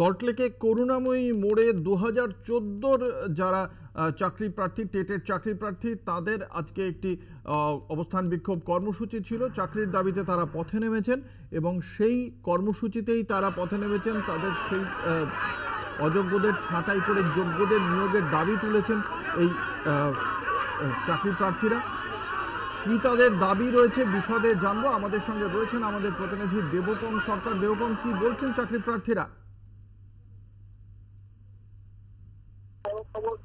সল্টলেকে করুণাময়ী মোড়ে দু হাজার যারা চাকরি প্রার্থী, টেটের চাকরি প্রার্থী, তাদের আজকে একটি অবস্থান বিক্ষোভ কর্মসূচি ছিল। চাকরির দাবিতে তারা পথে নেমেছেন এবং সেই কর্মসূচিতেই তারা পথে নেমেছেন। তাদের সেই অযোগ্যদের ছাঁটাই করে যোগ্যদের নিয়োগের দাবি তুলেছেন এই চাকরি প্রার্থীরা। কি তাদের দাবি রয়েছে বিশদে জানব। আমাদের সঙ্গে রয়েছেন আমাদের প্রতিনিধি দেবপম সরকার। দেবপম কি বলছেন চাকরি প্রার্থীরা?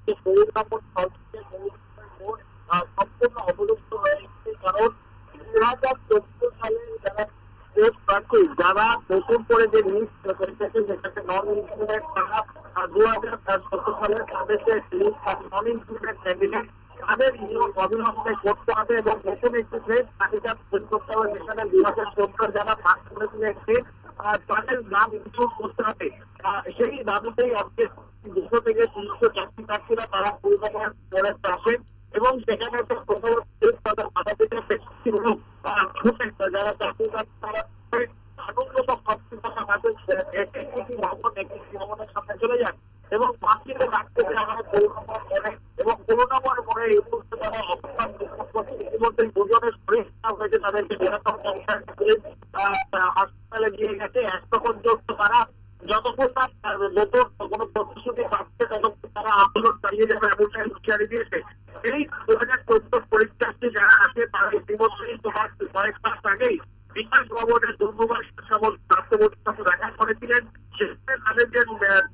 যে গৌর কাপড় সরকারের সম্পূর্ণ অবলুপ্ত হয়ে গেছে কারণ দু হাজার চোদ্দ সালে যারা ভোট প্রার্থী যারা নতুন করে যে লিস্ট করেছে সেটাকে নন ইনক্লুডেড তারা দু হাজার চোদ্দ সালে তাদের যে লিস্ট নন ইনক্লুডেড ক্যান্ডিডেট তাদের নিয়োগ অবিলম্বে করতে হবে এবং নতুন একটি ফ্রেড তালিকা তৈরি করতে হবে যেখানে দু হাজার চোদ্দ যারা পাস করেছিলেন তাদের নাম ইনক্লুড করতে হবে। সেই দাবিতেই আজকে দুশো থেকে তিনশো চাকরি প্রার্থীরা তারা পরিকল্পনা করে আসেন এবং সেখানে একটা ছুটে যারা চাকরি তারা আনন্দ বা ভবন, একটি ভবনের সামনে চলে যান এবং পাখিতে রাখতে যারা করোনাময় করে এবং করোনাময় করে এই মুহূর্তে তারা অবস্থান ইতিমধ্যে শরীর হয়েছে, তাদেরকে বেরোতাম হাসপাতালে নিয়ে গেছে। এক পর্যন্ত তারা যতক্ষণ তার নতুন কোনো প্রতিশ্রুতি পাচ্ছে, ততক্ষণ তারা আন্দোলন চালিয়ে যাবে এমনটাই হুঁশিয়ারি দিয়েছে। এই দু হাজার চোদ্দ পরীক্ষার্থী যারা আছে, তারা ইতিমধ্যেই তোমার কয়েক মাস আগেই বিকাশ ভবনের দুর্গবার শাসক রাষ্ট্রপতির সাথে দেখা করেছিলেন। সেখানে তাদের যে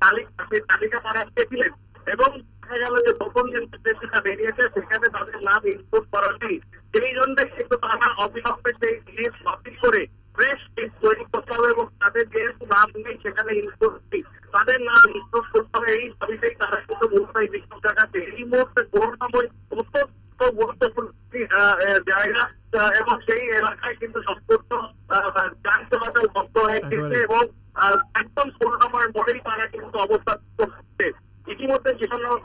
তালিকা, সেই তালিকা তারা পেয়েছিলেন। এবং দেখা গেল যে নতুন যে নির্দেশিকা বেরিয়েছে, সেখানে তাদের নাম ইনপুট করা নেই। সেই জন্য কিন্তু তারা অবিলম্বে সেই জিনিস বাতিল করে ফ্রেশ লিস্ট তৈরি করতে হবে এবং তাদের যে নাম নেই সেখানে ইনপুট নেই তাদের নাম ইনপুট করতে হবে এই দাবিতেই তারা কিন্তু মূলত এই বিক্ষোভ দেখাচ্ছে। এই মুহূর্তে করুণাময় অত্যন্ত গুরুত্বপূর্ণ জায়গা এবং সেই এলাকায় কিন্তু সম্পূর্ণ যান চলাচল বন্ধ হয়ে গেছে এবং একদম মোড়েই তারা কিন্তু অবস্থান করছে। ইতিমধ্যে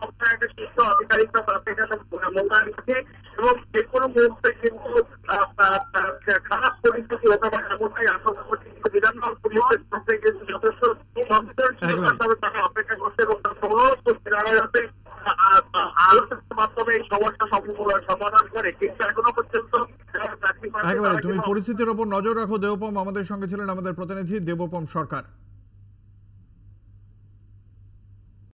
সপ্তাহে একটা শীর্ষ আধিকারিকরা তারা সেখানে মোতায়েন আছে এবং যে কোনো মুহূর্তে কিন্তু খারাপ পরিস্থিতি হতে পারে এমনটাই আশঙ্কা যথেষ্ট তারা অপেক্ষা করছে এবং তারা যারা যাতে আলোচনার মাধ্যমে এই সমস্যা সমাধান করে কিন্তু এখনও পর্যন্ত একেবারে তুমি পরিস্থিতির ওপর নজর রাখো দেবপম আমাদের সঙ্গে ছিলেন আমাদের প্রতিনিধি দেবপম সরকার।